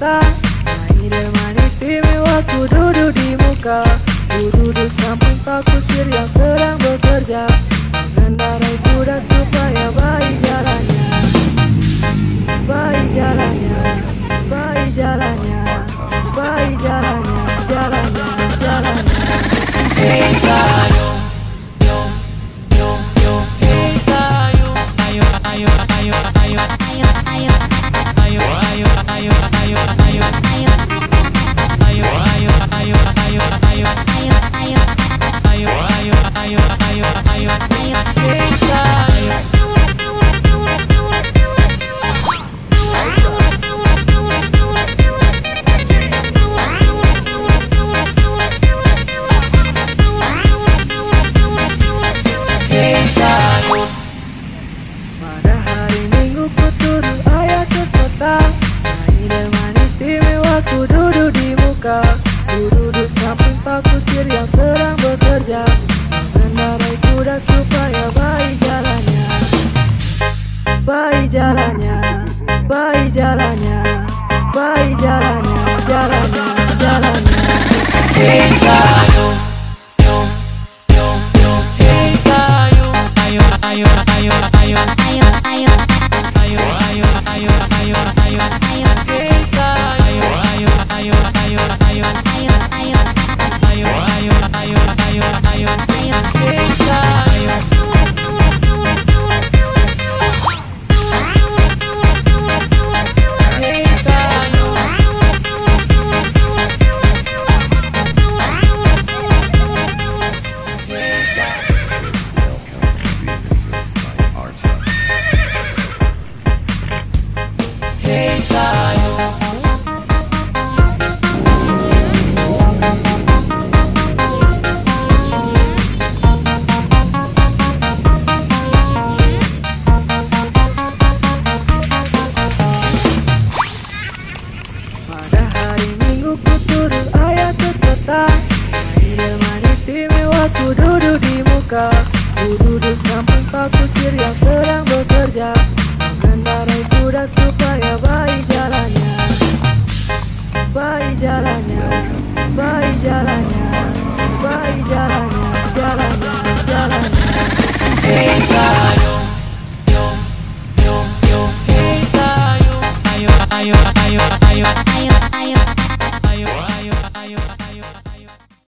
Nah Air manis istimewa ku duduk di muka. Ku duduk samping pak kusir yang sedang bekerja. Mengendarai kuda supaya muka Ku duduk samping pak kusir yang sedang bekerja Mengendarai kuda supaya baik jalannya Baik jalannya Baik jalannya Baik jalannya Jalannya Jalannya tayo, yo, yo, yo, hey tayo, ayo, ayo, ayo, ayo, ayo, ayo, ayo, ayo, ayo, ayo, ayo, ayo, よ。かよ ku duduk di muka Ku duduk samping pak kusir yang sedang bekerja. Mengendarai kuda supaya baik jalannya. Baik jalannya Baik jalannya Baik jalannya Jalannya Jalannya. Hey